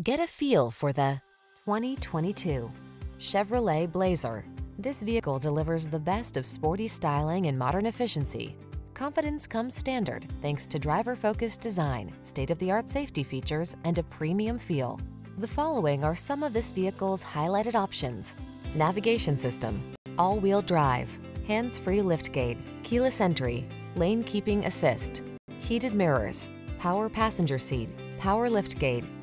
Get a feel for the 2022 Chevrolet Blazer. This vehicle delivers the best of sporty styling and modern efficiency. Confidence comes standard thanks to driver-focused design, state-of-the-art safety features, and a premium feel. The following are some of this vehicle's highlighted options. Navigation system, all-wheel drive, hands-free liftgate, keyless entry, lane keeping assist, heated mirrors, power passenger seat, power liftgate,